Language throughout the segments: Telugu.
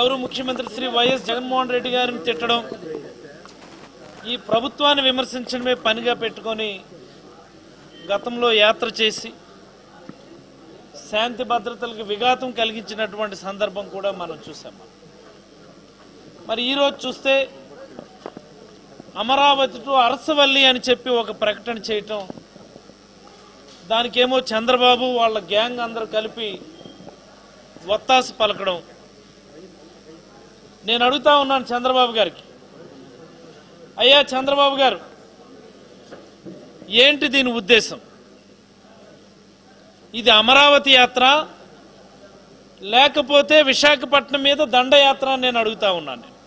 గౌరవ ముఖ్యమంత్రి శ్రీ వైఎస్ జగన్మోహన్ రెడ్డి గారిని తిట్టడం ఈ ప్రభుత్వాన్ని విమర్శించడమే పనిగా పెట్టుకొని గతంలో యాత్ర చేసి శాంతి భద్రతలకు విఘాతం కలిగించినటువంటి సందర్భం కూడా మనం చూసాం మరి ఈరోజు చూస్తే అమరావతి టు అరసవల్లి అని చెప్పి ఒక ప్రకటన చేయటం దానికేమో చంద్రబాబు వాళ్ళ గ్యాంగ్ అందరు కలిపి ఒత్తాసు పలకడం నేను అడుగుతా ఉన్నాను చంద్రబాబు గారికి. అయ్యా చంద్రబాబు గారు ఏంటి దీని ఉద్దేశం? ఇది అమరావతి యాత్ర లేకపోతే విశాఖపట్నం మీద దండయాత్ర అని నేను అడుగుతా ఉన్నాను నేను.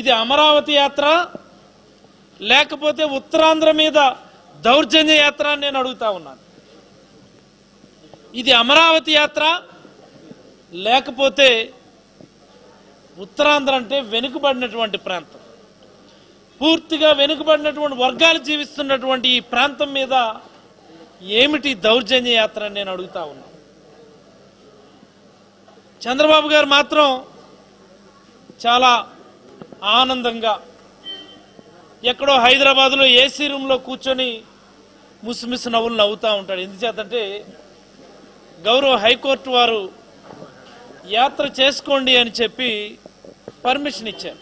ఇది అమరావతి యాత్ర లేకపోతే ఉత్తరాంధ్ర మీద దౌర్జన్య యాత్ర అని నేను అడుగుతా ఉన్నాను. ఇది అమరావతి యాత్ర లేకపోతే ఉత్తరాంధ్ర అంటే వెనుకబడినటువంటి ప్రాంతం. పూర్తిగా వెనుకబడినటువంటి వర్గాలు జీవిస్తున్నటువంటి ఈ ప్రాంతం మీద ఏమిటి దౌర్జన్య యాత్ర అని నేను అడుగుతా ఉన్నా. చంద్రబాబు గారు మాత్రం చాలా ఆనందంగా ఎక్కడో హైదరాబాద్లో ఏసీ రూమ్లో కూర్చొని ముసిమిసి నవ్వులు నవ్వుతూ ఉంటాడు. ఎందుచేతంటే గౌరవ హైకోర్టు వారు యాత్ర చేసుకోండి అని చెప్పి పర్మిషన్ ఇచ్చారు.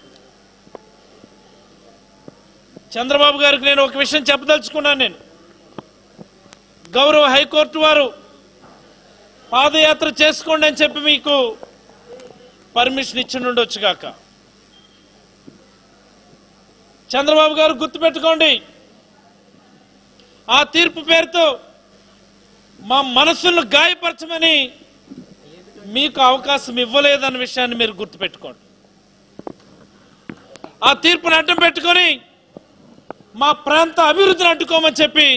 చంద్రబాబు గారికి నేను ఒక విషయం చెప్పదలుచుకున్నాను నేను. గౌరవ హైకోర్టు వారు పాదయాత్ర చేసుకోండి అని చెప్పి మీకు పర్మిషన్ ఇచ్చి ఉండొచ్చు కాక. చంద్రబాబు గారు గుర్తుపెట్టుకోండి ఆ తీర్పు పేరుతో మా మనసులను గాయపరచమని మీకు అవకాశం ఇవ్వలేదన్న విషయాన్ని మీరు గుర్తుపెట్టుకోండి. ఆ తీర్పును అడ్డం పెట్టుకొని మా ప్రాంత అభివృద్ధిని అడ్డుకోమని చెప్పి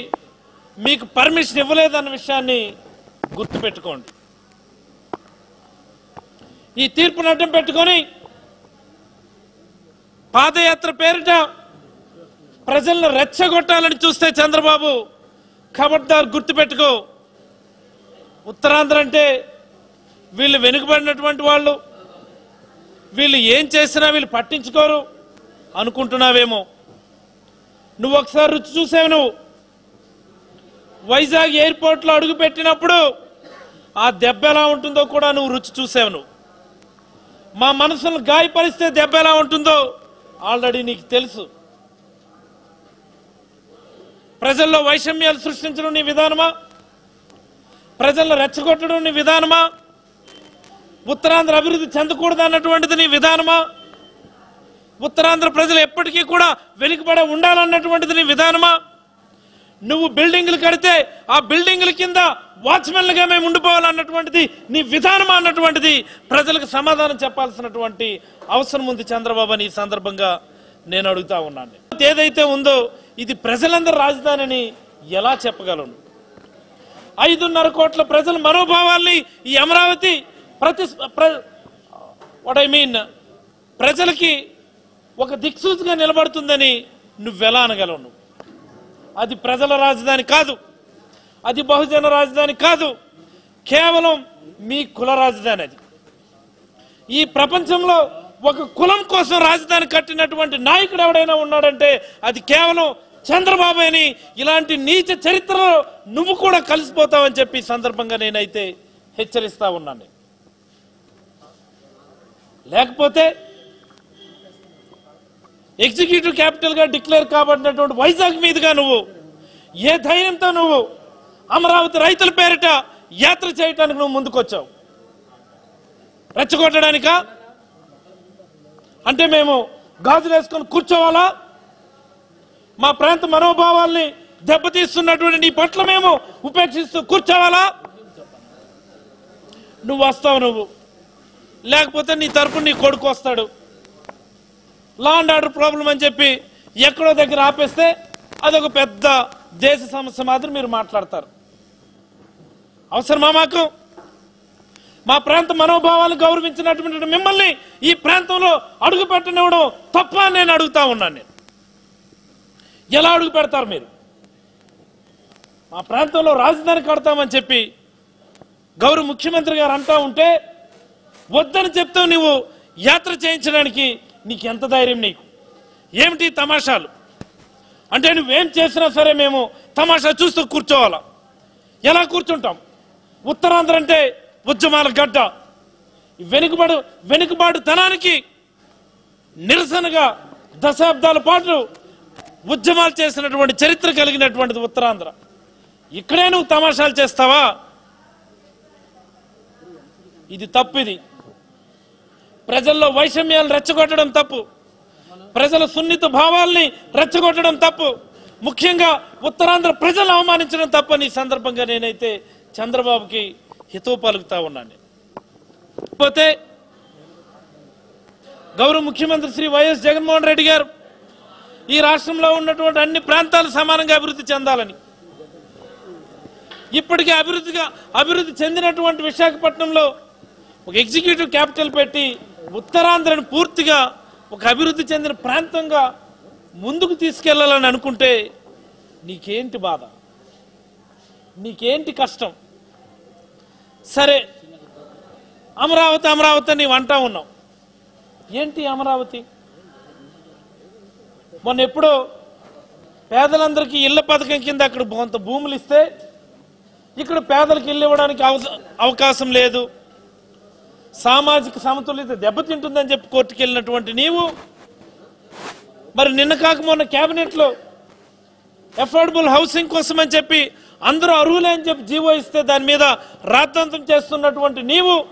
మీకు పర్మిషన్ ఇవ్వలేదన్న విషయాన్ని గుర్తుపెట్టుకోండి. ఈ తీర్పును అడ్డం పెట్టుకొని పాదయాత్ర పేరిట ప్రజలను రెచ్చగొట్టాలని చూస్తే చంద్రబాబు ఖబర్దార్ గుర్తుపెట్టుకో. ఉత్తరాంధ్ర అంటే వీళ్ళు వెనుకబడినటువంటి వాళ్ళు వీళ్ళు ఏం చేసినా వీళ్ళు పట్టించుకోరు. అనుకుంటున్నావేమో. నువ్వు ఒకసారి రుచి చూసావు నువ్వు. వైజాగ్ ఎయిర్పోర్ట్లో అడుగు పెట్టినప్పుడు ఆ దెబ్బ ఎలా ఉంటుందో కూడా నువ్వు రుచి చూసావు నువ్వు. మా మనసును గాయపరిస్తే దెబ్బ ఎలా ఉంటుందో ఆల్రెడీ నీకు తెలుసు. ప్రజల్లో వైషమ్యాలు సృష్టించడం నీ విధానమా? ప్రజలను రెచ్చగొట్టడం నీ విధానమా? ఉత్తరాంధ్ర అభివృద్ధి చెందకూడదు అన్నటువంటిది నీ విధానమా? ఉత్తరాంధ్ర ప్రజలు ఎప్పటికీ కూడా వెనుకబడ ఉండాలన్నటువంటిది నీ విధానమా? నువ్వు బిల్డింగ్లు కడితే ఆ బిల్డింగ్ల కింద వాచ్మెన్లుగా మేము ఉండిపోవాలన్నటువంటిది నీ విధానమా అన్నటువంటిది ప్రజలకు సమాధానం చెప్పాల్సినటువంటి అవసరం ఉంది చంద్రబాబు అని ఈ సందర్భంగా నేను అడుగుతా ఉన్నాను. ఏదైతే ఉందో ఇది ప్రజలందరి రాజధాని అని ఎలా చెప్పగలను? ఐదున్నర కోట్ల ప్రజల మనోభావాల్ని ఈ అమరావతి ప్రతి వాట్ ఐ మీన్ ప్రజలకి ఒక దిక్సూచిగా నిలబడుతుందని నువ్వెలా అనగలవు నువ్వు? అది ప్రజల రాజధాని కాదు. అది బహుజన రాజధాని కాదు. కేవలం మీ కుల రాజధాని అది. ఈ ప్రపంచంలో ఒక కులం కోసం రాజధాని కట్టినటువంటి నాయకుడు ఎవడైనా ఉన్నాడంటే అది కేవలం చంద్రబాబు అని ఇలాంటి నీచ చరిత్రలో నువ్వు కూడా కలిసిపోతావని చెప్పి సందర్భంగా నేనైతే హెచ్చరిస్తా ఉన్నాను. లేకపోతే ఎగ్జిక్యూటివ్ క్యాపిటల్గా డిక్లేర్ కాబడినటువంటి వైజాగ్ మీదుగా నువ్వు ఏ ధైర్యంతో నువ్వు అమరావతి రైతుల పేరిట యాత్ర చేయటానికి నువ్వు ముందుకొచ్చావు? రెచ్చగొట్టడానిక? అంటే మేము గాజులు వేసుకొని కూర్చోవాలా? మా ప్రాంత మనోభావాల్ని దెబ్బతీస్తున్నటువంటి నీ పట్ల మేము ఉపేక్షిస్తూ కూర్చోవాలా? నువ్వు వస్తావు నువ్వు. లేకపోతే నీ తరపున నీ కొడుకు వస్తాడు. లా అండ్ ఆర్డర్ ప్రాబ్లం అని చెప్పి ఎక్కడో దగ్గర ఆపేస్తే అదొక పెద్ద దేశ సమస్య మాత్రం మీరు మాట్లాడతారు. అవసరమా మాకు? మా ప్రాంత మనోభావాలు గౌరవించినటువంటి మిమ్మల్ని ఈ ప్రాంతంలో అడుగు పెట్టనివ్వడం తప్ప నేను అడుగుతా ఉన్నాను నేను. ఎలా అడుగు పెడతారు మీరు? మా ప్రాంతంలో రాజధాని కడతామని చెప్పి గౌరవ ముఖ్యమంత్రి గారు అంటా ఉంటే వద్దని చెప్తావు నువ్వు యాత్ర చేయించడానికి నీకు ఎంత ధైర్యం నీకు? ఏమిటి తమాషాలు? అంటే నువ్వేం చేసినా సరే మేము తమాషా చూస్తూ కూర్చోవాలా? ఎలా కూర్చుంటాం? ఉత్తరాంధ్ర అంటే ఉద్యమాల గడ్డ. ఈ వెనుకబడు వెనుకబాటుతనానికి నిరసనగా దశాబ్దాల పాటు ఉద్యమాలు చేసినటువంటి చరిత్ర కలిగినటువంటిది ఉత్తరాంధ్ర. ఇక్కడే నువ్వు తమాషాలు చేస్తావా? ఇది తప్పు ఇది ప్రజల్లో వైషమ్యాలు రెచ్చగొట్టడం తప్పు. ప్రజల సున్నిత భావాల్ని రెచ్చగొట్టడం తప్పు. ముఖ్యంగా ఉత్తరాంధ్ర ప్రజలు అవమానించడం తప్పని అని సందర్భంగా నేనైతే చంద్రబాబుకి హితవు పలుకుతా ఉన్నాను పోతే గౌరవ ముఖ్యమంత్రి శ్రీ వైఎస్ జగన్మోహన్ రెడ్డి గారు ఈ రాష్ట్రంలో ఉన్నటువంటి అన్ని ప్రాంతాలు సమానంగా అభివృద్ధి చెందాలని. ఇప్పటికే అభివృద్ధిగా అభివృద్ధి చెందినటువంటి విశాఖపట్నంలో ఒక ఎగ్జిక్యూటివ్ క్యాపిటల్ పెట్టి ఉత్తరాంధ్రను పూర్తిగా ఒక అభివృద్ధి చెందిన ప్రాంతంగా ముందుకు తీసుకెళ్ళాలని అనుకుంటే నీకేంటి బాధ? నీకేంటి కష్టం? సరే అమరావతి అమరావతి అని నీవు అంటా ఏంటి అమరావతి? మొన్న ఎప్పుడో పేదలందరికీ ఇళ్ళ పథకం కింద అక్కడ కొంత భూములు ఇస్తే ఇక్కడ పేదలకు ఇల్లు ఇవ్వడానికి అవకాశం లేదు. సామాజిక సమతుల్యత దెబ్బతింటుందని చెప్పి కోర్టుకు వెళ్ళినటువంటి నీవు మరి నిన్న కాక మొన్న కేబినెట్లో అఫోర్డబుల్ హౌసింగ్ కోసం అని చెప్పి అందరూ అర్హులే అని చెప్పి జీవో ఇస్తే దాని మీద రాద్ధాంతం చేస్తున్నటువంటి నీవు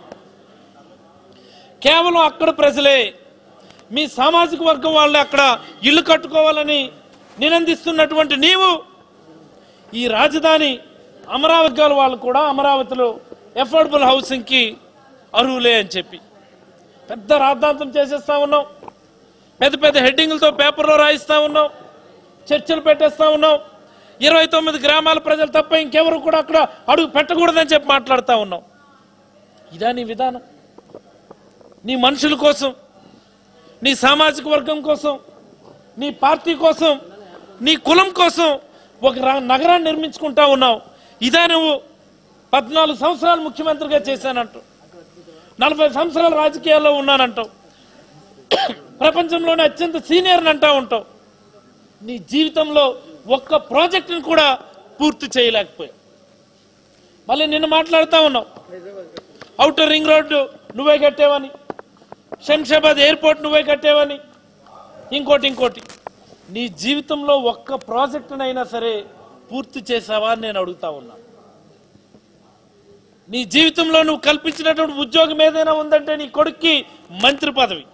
కేవలం అక్కడ ప్రజలే. మీ సామాజిక వర్గం వాళ్ళు అక్కడ ఇల్లు కట్టుకోవాలని నినందిస్తున్నటువంటి నీవు ఈ రాజధాని అమరావతి వాళ్ళు కూడా అమరావతిలో అఫోర్డబుల్ హౌసింగ్కి అర్హులే అని చెప్పి. పెద్ద రాద్ధాంతం చేసేస్తా ఉన్నాం. పెద్ద పెద్ద హెడ్డింగ్లతో పేపర్లో రాయిస్తా ఉన్నాం. చర్చలు పెట్టేస్తా ఉన్నాం. ఇరవై తొమ్మిది గ్రామాల ప్రజలు తప్ప ఇంకెవరు కూడా అక్కడ అడుగు పెట్టకూడదని చెప్పి మాట్లాడుతూ ఉన్నాం. ఇదా నీ విధానం. నీ మనుషుల కోసం నీ సామాజిక వర్గం కోసం నీ పార్టీ కోసం నీ కులం కోసం ఒక నగరాన్ని నిర్మించుకుంటా ఉన్నావు. ఇదా నువ్వు పద్నాలుగు సంవత్సరాలు ముఖ్యమంత్రిగా చేశానంటూ. నలభై సంవత్సరాలు రాజకీయాల్లో ఉన్నానంటావు. ప్రపంచంలోనే అత్యంత సీనియర్ అంటా ఉంటావు. నీ జీవితంలో ఒక్క ప్రాజెక్టును కూడా పూర్తి చేయలేకపోయావు. మళ్ళీ నిన్ను మాట్లాడుతూ ఉన్నావు. అవుటర్ రింగ్ రోడ్డు నువ్వే కట్టేవని శంషాబాద్ ఎయిర్పోర్ట్ నువ్వే కట్టేవని ఇంకోటి ఇంకోటి. నీ జీవితంలో ఒక్క ప్రాజెక్టునైనా సరే పూర్తి చేసావా అని నేను అడుగుతా ఉన్నాను నీ జీవితంలో నువ్వు కల్పించినటువంటి ఉద్యోగం ఏదైనా ఉందంటే నీ కొడుక్కి మంత్రి పదవి.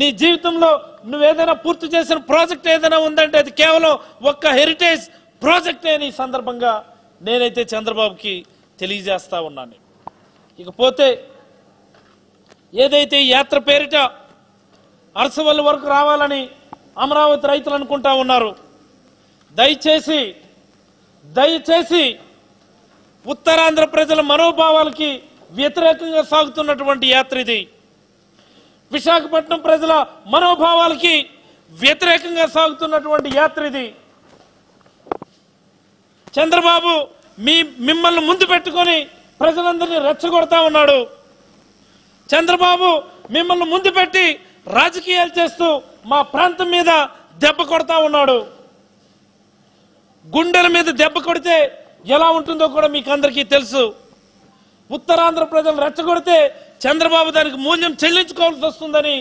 నీ జీవితంలో నువ్వు ఏదైనా పూర్తి చేసిన ప్రాజెక్ట్ ఏదైనా ఉందంటే అది కేవలం ఒక్క హెరిటేజ్ ప్రాజెక్టే అని ఈ సందర్భంగా నేనైతే చంద్రబాబుకి తెలియజేస్తా ఉన్నాను. ఇకపోతే ఏదైతే యాత్ర పేరిట అరసవల్లి వరకు రావాలని అమరావతి రైతులు అనుకుంటా ఉన్నారు దయచేసి దయచేసి ఉత్తరాంధ్ర ప్రజల మనోభావాలకి వ్యతిరేకంగా సాగుతున్నటువంటి యాత్ర ఇది. విశాఖపట్నం ప్రజల మనోభావాలకి వ్యతిరేకంగా సాగుతున్నటువంటి యాత్ర ఇది. చంద్రబాబు మీ మిమ్మల్ని ముందు పెట్టుకొని ప్రజలందరినీ రెచ్చగొడతా ఉన్నాడు. చంద్రబాబు మిమ్మల్ని ముందు పెట్టి రాజకీయాలు చేస్తూ మా ప్రాంతం మీద దెబ్బ కొడతా ఉన్నాడు. గుండెల మీద దెబ్బ కొడితే ఎలా ఉంటుందో కూడా మీకు అందరికీ తెలుసు. ఉత్తరాంధ్ర ప్రజలు రెచ్చగొడితే చంద్రబాబు దానికి మూల్యం చెల్లించుకోవాల్సి వస్తుందని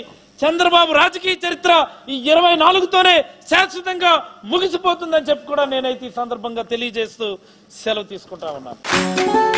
చంద్రబాబు రాజకీయ చరిత్ర ఈ ఇరవై నాలుగుతోనే శాశ్వతంగా ముగిసిపోతుందని చెప్పి కూడా నేనైతే ఈ సందర్భంగా తెలియజేస్తూ సెలవు తీసుకుంటా ఉన్నాను.